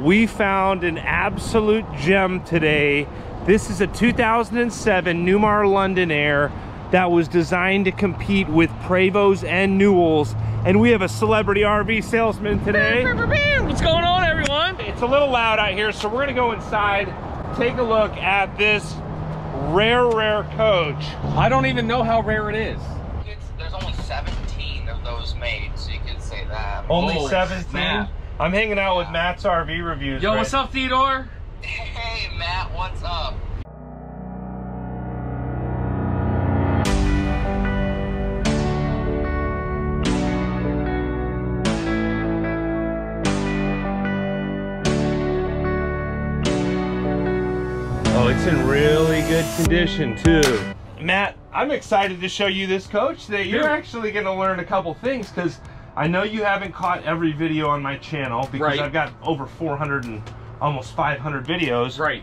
we found an absolute gem today. This is a 2007 Newmar London Aire that was designed to compete with Prevosts and Newells. And we have a celebrity RV salesman today. What's going on, everyone? It's a little loud out here, so we're gonna go inside, take a look at this rare, rare coach. I don't even know how rare it is. It's, there's only 17 of those made, so you could say that. Only Holy 17. snap. I'm hanging out with Matt's RV reviews. Yo, right what's up, Theodore? Hey, Matt, what's up? Oh, it's in really good condition too. Matt, I'm excited to show you this coach that you're actually going to learn a couple things because I know you haven't caught every video on my channel because Right. I've got over 400 and almost 500 videos. Right.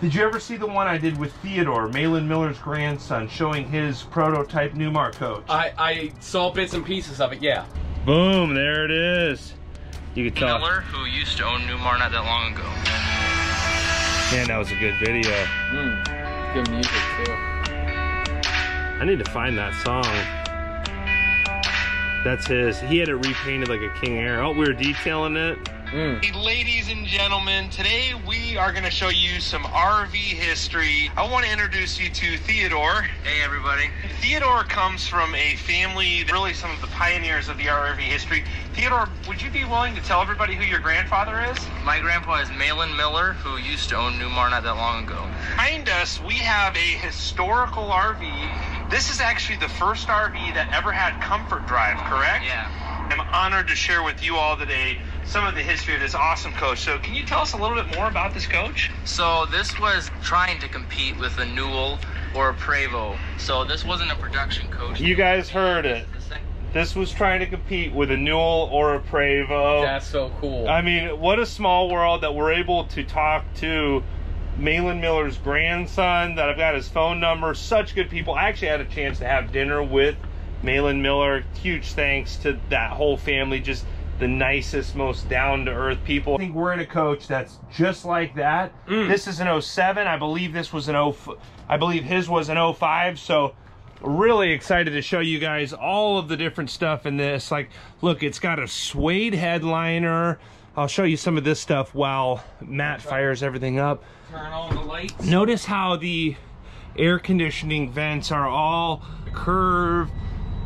Did you ever see the one I did with Theodore, Mahlon Miller's grandson, showing his prototype Newmar coach? I, I saw bits and pieces of it, yeah. Boom, there it is. You can tell. Miller, who used to own Newmar not that long ago. Man, that was a good video. Mm, good music, too. I need to find that song. That's his. He had it repainted like a King Aire. Oh, we were detailing it. Mm. Ladies and gentlemen, today we are going to show you some RV history. I want to introduce you to Theodore. Hey, everybody. Theodore comes from a family, really some of the pioneers of the RV history. Theodore, would you be willing to tell everybody who your grandfather is? My grandpa is Mahlon Miller, who used to own Newmar not that long ago. Behind us, we have a historical RV. This is actually the first RV that ever had comfort drive, correct? Yeah. I'm honored to share with you all today some of the history of this awesome coach. So, can you tell us a little bit more about this coach? So this was trying to compete with a Newell or a Prevost. So this wasn't a production coach. You guys heard it. This was trying to compete with a Newell or a Prevost. That's so cool. I mean, what a small world that we're able to talk to Mahlon Miller's grandson, that I've got his phone number. Such good people. I actually had a chance to have dinner with Mahlon Miller. Huge thanks to that whole family. Just the nicest, most down to earth people. I think we're in a coach that's just like that. Mm. This is an 07. I believe this was an 0. I believe his was an 05. So really excited to show you guys all of the different stuff in this. Like, look, it's got a suede headliner. I'll show you some of this stuff while Matt fires everything up. Turn on the lights. Notice how the air conditioning vents are all curved.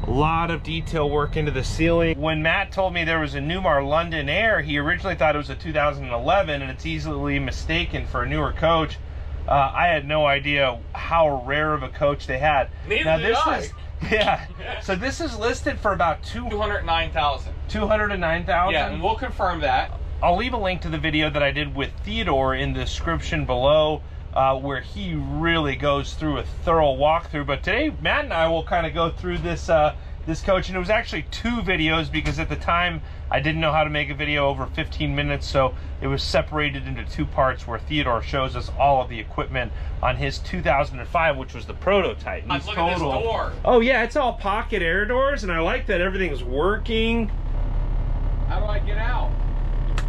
A lot of detail work into the ceiling. When Matt told me there was a Newmar London Aire, he originally thought it was a 2011 and it's easily mistaken for a newer coach. Uh, I had no idea how rare of a coach they had. Neither now did this I. is yeah. So this is listed for about 209,000. 209,000. Yeah, and we'll confirm that. I'll leave a link to the video that I did with Theodore in the description below, uh, where he really goes through a thorough walkthrough. But today, Matt and I will kind of go through this uh, this coach, and it was actually two videos because at the time I didn't know how to make a video over 15 minutes, so it was separated into two parts where Theodore shows us all of the equipment on his 2005, which was the prototype. He's look at this door. Oh yeah, it's all pocket air doors, and I like that everything's working. How do I get out?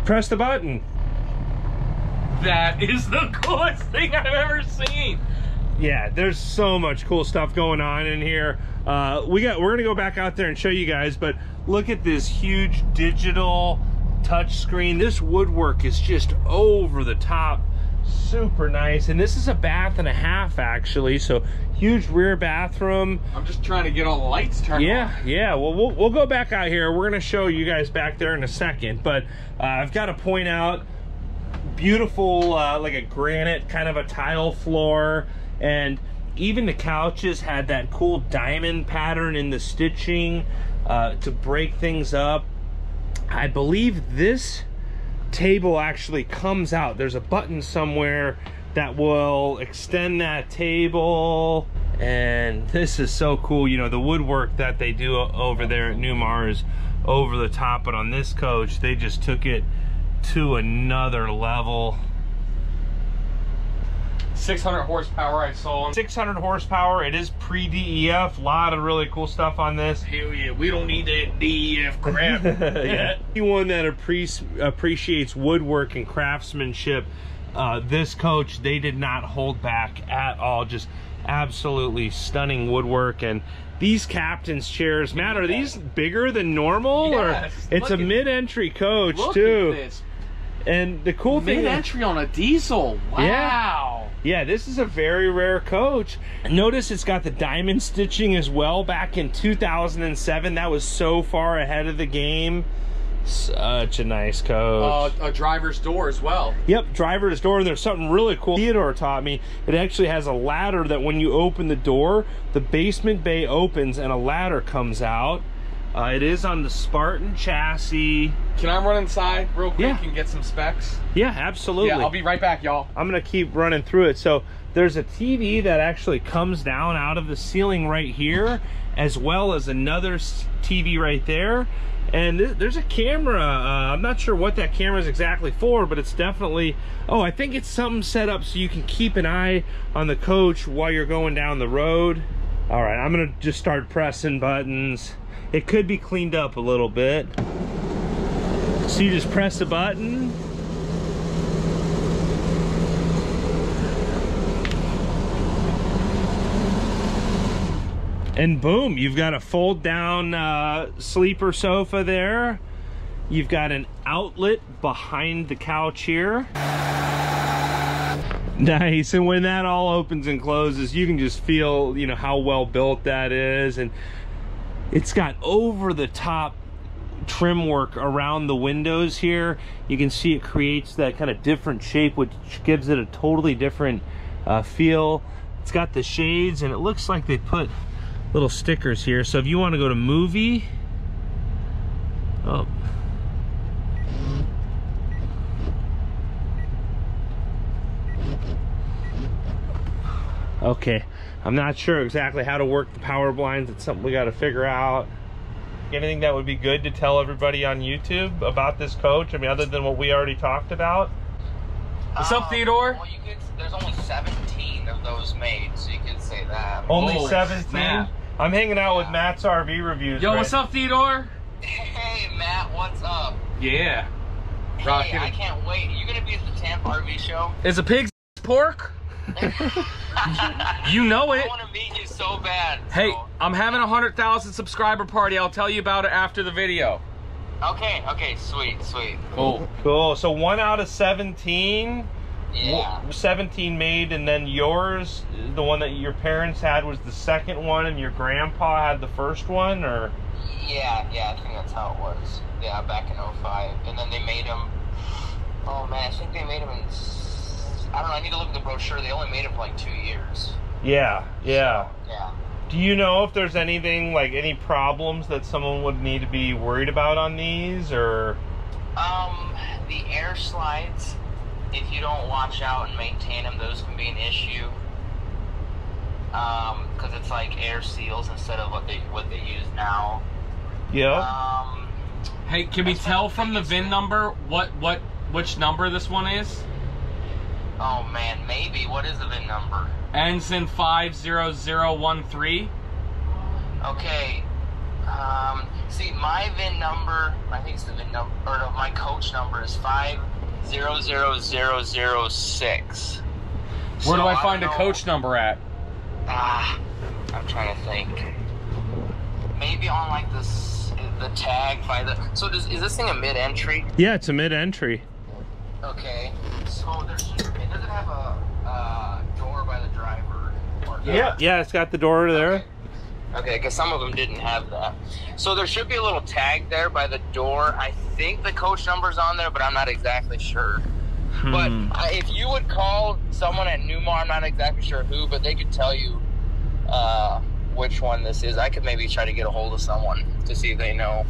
Press the button. That is the coolest thing I've ever seen. yeah there's so much cool stuff going on in here uh we got we're gonna go back out there and show you guys but look at this huge digital touch screen this woodwork is just over the top super nice and this is a bath and a half actually so huge rear bathroom I'm just trying to get all the lights turned yeah, on. yeah. Well, we'll we'll go back out here. We're gonna show you guys back there in a second, but uh, I've got to point out beautiful, uh, like a granite kind of a tile floor, and even the couches had that cool diamond pattern in the stitching uh, to break things up. I believe this table actually comes out. There's a button somewhere that will extend that table. And this is so cool. You know, the woodwork that they do over there at Newmar is over the top, but on this coach, they just took it to another level. 600 horsepower. I saw 600 horsepower. It is pre-DEF. A lot of really cool stuff on this. Hell yeah, we don't need that DEF crap. yeah. Anyone that appreciates woodwork and craftsmanship, uh, this coach, they did not hold back at all. Just absolutely stunning woodwork. And these captain's chairs, Matt, are these bigger than normal? Yes, or It's a mid-entry coach, Look too. at this. And the cool thing... Mid-entry on a diesel. Wow. Yeah, this is a very rare coach. Notice it's got the diamond stitching as well back in 2007. That was so far ahead of the game. Such a nice coach. Uh, a driver's door as well. Yep, driver's door. And there's something really cool. Theodore taught me. It actually has a ladder that when you open the door, the basement bay opens and a ladder comes out. Uh, it is on the Spartan chassis. Can I run inside real quick Yeah. and get some specs? Yeah, absolutely. Yeah, I'll be right back, y'all. I'm gonna keep running through it. So there's a TV that actually comes down out of the ceiling right here, as well as another TV right there. And th- there's a camera. Uh, I'm not sure what that camera is exactly for, but it's definitely. Oh, I think it's something set up so you can keep an eye on the coach while you're going down the road. All right, I'm gonna just start pressing buttons. It could be cleaned up a little bit. So you just press a button And boom, you've got a fold down uh, sleeper sofa there. You've got an outlet behind the couch here. Nice, and when that all opens and closes, you can just feel, you know, how well built that is. And it's got over the top trim work around the windows here. You can see it creates that kind of different shape, which gives it a totally different uh, feel. It's got the shades, and it looks like they put little stickers here. So if you want to go to movie, oh. Okay, I'm not sure exactly how to work the power blinds. It's something we got to figure out. Anything that would be good to tell everybody on YouTube about this coach? I mean, other than what we already talked about. What's up, um, Theodore? Well, you could. There's only 17 of those made, so you could say that. Only Oh, 17. snap. I'm hanging out with Matt's RV reviews. Yo, right what's up, Theodore? Hey, Matt, what's up? Yeah. Hey, Rockin' I can't wait. Are you gonna be at the Tampa RV show? Is a pig's pork? You know it. I it. want to meet you so bad. Hey, I'm having a hundred thousand subscriber party. I'll tell you about it after the video. Okay. Okay. Sweet. Sweet. Cool. Cool. So one out of 17. Yeah. 17 made, and then yours, the one that your parents had, was the second one, and your grandpa had the first one, or? Yeah. Yeah. I think that's how it was. Yeah, back in 05. and then they made them. Oh man, I think they made them in i don't know. I need to look at the brochure. They only made them for like two years. Yeah, yeah. Yeah. Do you know if there's anything like any problems that someone would need to be worried about on these, or? Um, the air slides, if you don't watch out and maintain them, those can be an issue. Um, because it's like air seals instead of what they what they use now. Yeah. Um, Hey, can we tell from the VIN too. number what what which number this one is? oh man, maybe. What is the VIN number? Ends in five zero zero one three. Okay. Um, see, my VIN number, I think it's the VIN number, or no, my coach number is five zero zero zero zero six. Where do I find a coach number at? Ah, I'm trying to think. Maybe on like this, the tag by the. So does, is this thing a mid-entry? yeah, it's a mid-entry. Okay. So there's. It doesn't have a uh, door by the driver. Or Yeah. Yeah, it's got the door there. Okay, because some of them didn't have that. So there should be a little tag there by the door. I think the coach number's on there, but I'm not exactly sure. But Hmm. uh, if you would call someone at Newmar, I'm not exactly sure who, but they could tell you uh, which one this is. I could maybe try to get a hold of someone to see if they know.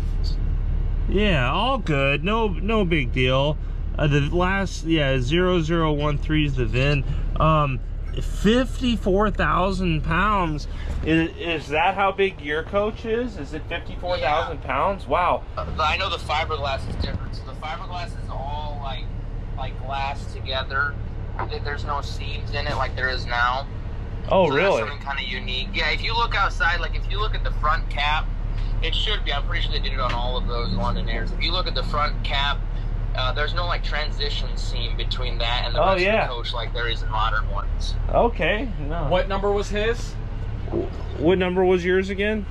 Yeah, all good. No, no big deal. Uh, the last, yeah, 0013 is the VIN. Um, 54,000 pounds. Is, is that how big your coach is? Is it 54,000 pounds? Wow. Uh, I know the fiberglass is different. So the fiberglass is all like like glass together. there's no seams in it like there is now. Oh, So really? Something kind of unique. Yeah, if you look outside, like if you look at the front cap, it should be. I'm pretty sure they did it on all of those London Aires. If you look at the front cap, uh, there's no like transition scene between that and the Oh, rest yeah. of the coach like there is in modern ones. Okay. No. What number was his? What number was yours again?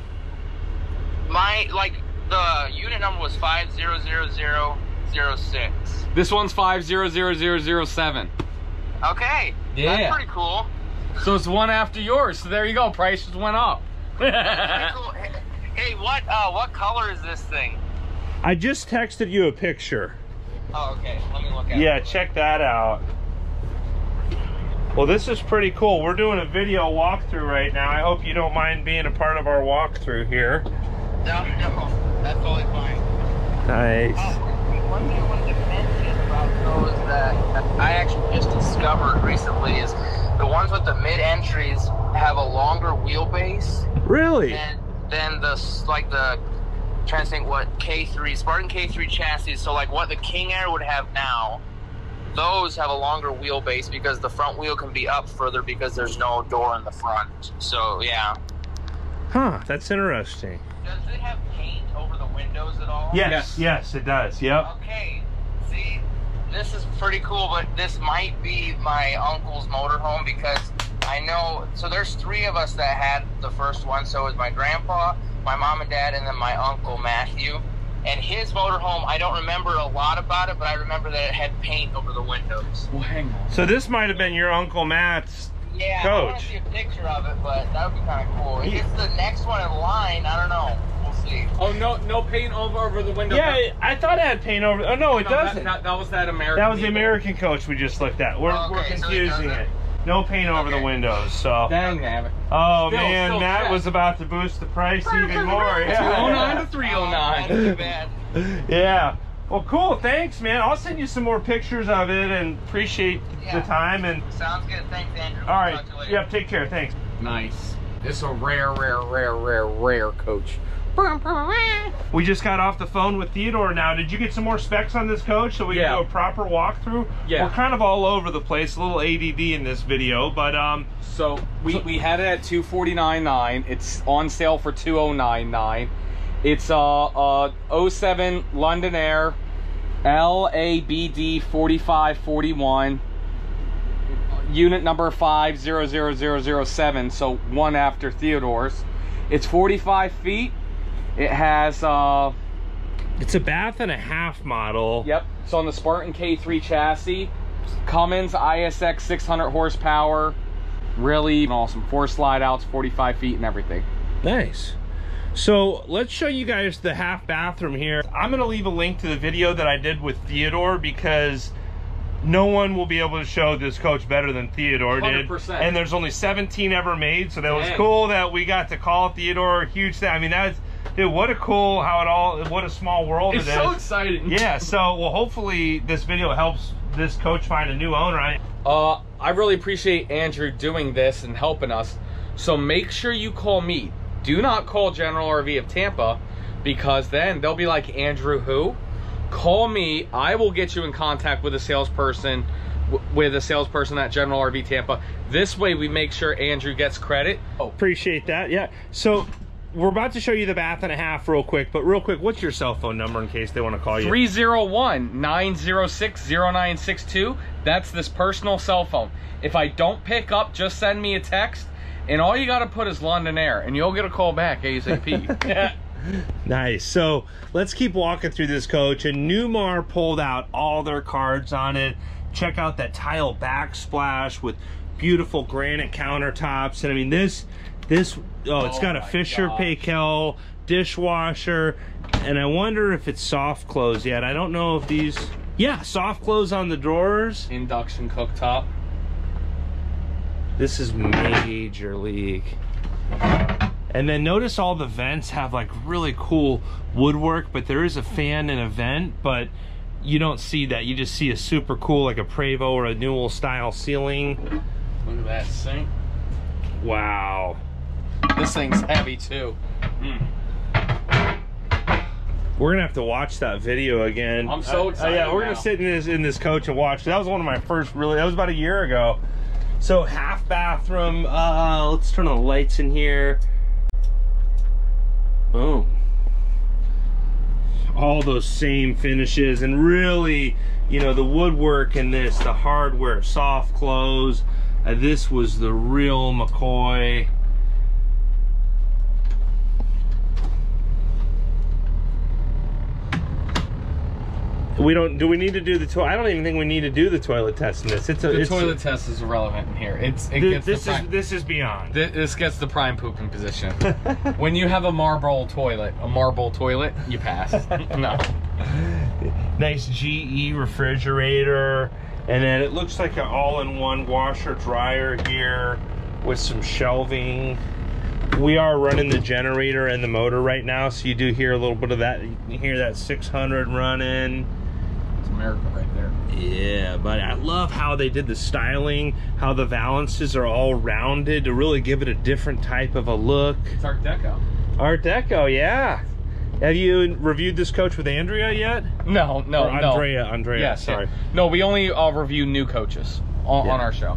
My like the unit number was five zero zero zero zero six. This one's five zero zero zero zero seven. Okay. Yeah. That's pretty cool. So it's one after yours. So there you go. Prices went up. Cool. Hey, Hey, what uh what color is this thing? I just texted you a picture. Oh, okay. Let me look at Yeah, check that out. Well, this is pretty cool. We're doing a video walkthrough right now. I hope you don't mind being a part of our walkthrough here. No, no, that's totally fine. Nice. Oh, one thing I wanted to mention about those that I actually just discovered recently is the ones with the mid entries have a longer wheelbase Really? than than the like the trying to think what K3 Spartan K3 chassis. So like what the King Aire would have now. Those have a longer wheelbase because the front wheel can be up further because there's no door in the front. So yeah. Huh, that's interesting. Does it have paint over the windows at all? Yes, yes, it does. Yep. Okay, see, this is pretty cool, but this might be my uncle's motorhome because I know. So there's three of us that had the first one. So it was my grandpa, my mom and dad, and then my uncle Matthew. And his motorhome, I don't remember a lot about it, but I remember that it had paint over the windows. Well, hang on. So this might have been your Uncle Matt's. Yeah, I want to see a picture of it, but that would be kind of cool. If it's the next one in line, I don't know. We'll see. Oh no, no paint over over the window. Yeah, I thought it had paint over. Oh no, it No, doesn't. That, that was that American. That was the American coach we just looked at. We're, Okay, we're so it confusing doesn't- it. No paint over the windows. So. Dang nabbit. Oh Still- man, still Matt check. was about to boost the price even more. 209 to Oh, 309. that's too bad. yeah. Well, cool. Thanks, man. I'll send you some more pictures of it and appreciate Yeah. the time. And Sounds good. Thanks, Andrew. all right. Talk to you later. Yep. Take care. Thanks. Nice. This is a rare, rare, rare, rare, rare coach. We just got off the phone with Theodore. Now, did you get some more specs on this coach so we Yeah. can do a proper walkthrough? Yeah. We're kind of all over the place. A little ADD in this video, but um. So we, we had it at 249.9. It's on sale for 209.9. It's uh uh 07 London Aire LABD 4541 unit number 500007 so one after Theodore's. It's 45 feet. It has uh It's a bath and a half model. Yep. So on the Spartan K3 chassis. Cummins ISX 600 horsepower. Really awesome. Four slide outs, 45 feet, and everything. Nice. So let's show you guys the half bathroom here. I'm gonna leave a link to the video that I did with Theodore because no one will be able to show this coach better than Theodore did. 100%. And there's only 17 ever made, so that was Dang. cool that we got to call Theodore. Huge thing. I mean, that's dude. What a cool how it all. What a small world It's it is. so exciting. yeah. So well, hopefully this video helps this coach find a new owner. I, Uh, I really appreciate Andrew doing this and helping us. So make sure you call me. Do not call General RV of Tampa because then they'll be like, Andrew, who? Call me. I will get you in contact with a salesperson, with a salesperson at General RV Tampa. This way, we make sure Andrew gets credit. Oh, appreciate that. Yeah. So. We're about to show you the bath and a half real quick, but real quick, what's your cell phone number in case they want to call you? 301 906 0962. That's this personal cell phone. If I don't pick up, just send me a text, and all you got to put is London Aire, and you'll get a call back ASAP. Nice. So let's keep walking through this coach. And Newmar pulled out all their cards on it. Check out that tile backsplash with beautiful granite countertops. And I mean this, this. Oh, it's oh got a Fisher gosh. Paykel dishwasher, and I wonder if it's soft close yet. I don't know if these. Yeah, soft close on the drawers. Induction cooktop. This is major league. And then notice all the vents have like really cool woodwork, but there is a fan and a vent, but you don't see that. You just see a super cool, like a Prevost or a Newell style ceiling. Look at that sink. Wow. This thing's heavy too. We're gonna have to watch that video again. I'm so Uh, excited yeah, we're now. gonna sit in this in this coach and watch. That was one of my first really. That was about a year ago. So half bathroom. Uh, let's turn on the lights in here. Boom. All those same finishes and really, you know, the woodwork in this, the hardware, soft close. Uh, this was the real McCoy. We don't. Do we need to do the toilet? I don't even think we need to do the toilet test in this. It's a The it's toilet test is irrelevant in here. It's it Th- gets this the is this is beyond. thi- this gets the prime pooping position. when you have a marble toilet, a marble toilet, you pass. no. nice GE refrigerator, and then it looks like an all-in-one washer dryer here with some shelving. We are running the generator and the motor right now, so you do hear a little bit of that. You hear that 600 running. America right there. Yeah, but I love how they did the styling, how the valances are all rounded to really give it a different type of a look. It's Art Deco. Art Deco, yeah. Have you reviewed this coach with Andrea yet? No, no, Or no. Andrea, Andrea, Yes, sorry. yeah. No, we only uh, review new coaches on, Yeah. on our show.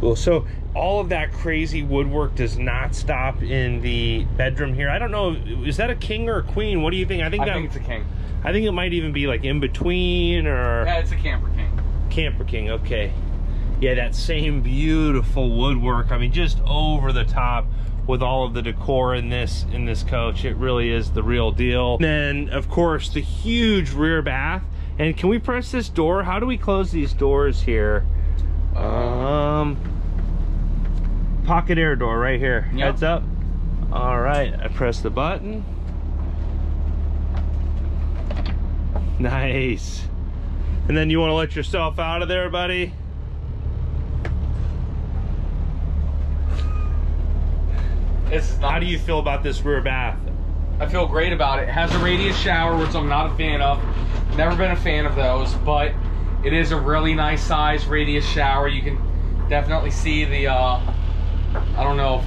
Cool. So all of that crazy woodwork does not stop in the bedroom here. I don't know, is that a king or a queen? What do you think? I think I that think it's a king. I think it might even be like in between or Yeah, it's a camper king. camper king. Okay. Yeah, that same beautiful woodwork. I mean, just over the top with all of the decor in this in this coach. It really is the real deal. And then, of course, the huge rear bath. And can we press this door? How do we close these doors here? Um, pocket air door right here. Yep. Heads up. All right, I press the button. Nice. And then you want to let yourself out of there, buddy? It's How do you feel about this rear bath? I feel great about it. It has a radius shower, which I'm not a fan of. Never been a fan of those, but it is a really nice size radius shower. You can definitely see the, uh, I don't know,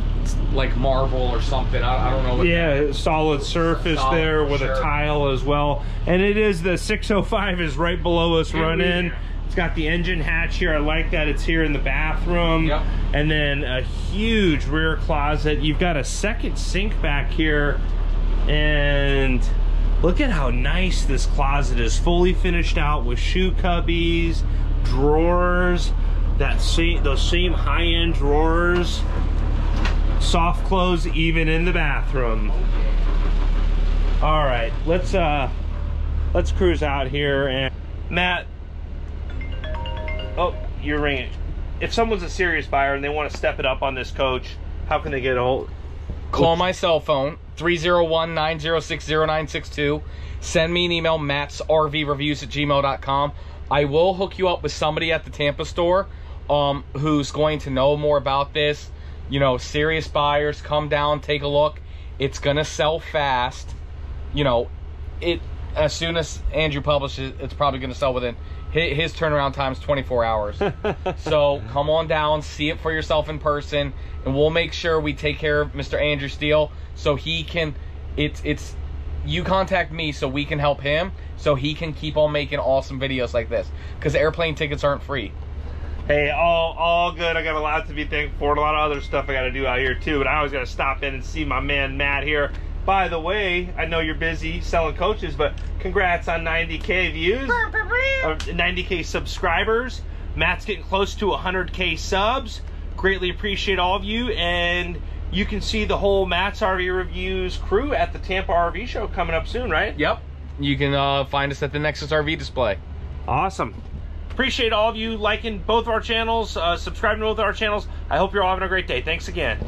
like marble or something. I, I don't know what. Yeah, solid surface Solid, there with a tile as well. And it is the 605 is right below us Yeah, running. yeah. It's got the engine hatch here. I like that. It's here in the bathroom. Yep. And then a huge rear closet. You've got a second sink back here. And look at how nice this closet is. Fully finished out with shoe cubbies, drawers, that same those same high-end drawers. Soft clothes even in the bathroom. All right, let's uh let's cruise out here and Matt Oh, you're ringing. If someone's a serious buyer and they want to step it up on this coach, how can they get a hold? Call my cell phone, 301-906-0962. Send me an email, mattsrvreviews at gmail.com. I will hook you up with somebody at the Tampa store um, who's going to know more about this. You know, serious buyers, come down, take a look. It's going to sell fast. You know, it as soon as Andrew publishes, it's probably going to sell within his, his turnaround time is 24 hours. so come on down, see it for yourself in person, and we'll make sure we take care of Mr. Andrew Steele so he can. It's it's you contact me so we can help him so he can keep on making awesome videos like this because airplane tickets aren't free. Hey, all all good. I got a lot to be thankful for and a lot of other stuff I got to do out here too. But I always got to stop in and see my man Matt here. By the way, I know you're busy selling coaches, but congrats on 90k views, 90k subscribers. Matt's getting close to 100k subs. Greatly appreciate all of you, and you can see the whole Matt's RV Reviews crew at the Tampa RV Show coming up soon, right? Yep. You can uh, find us at the Nexus RV display. Awesome. Appreciate all of you liking both of our channels, uh, subscribing to both of our channels. I hope you're all having a great day. Thanks again.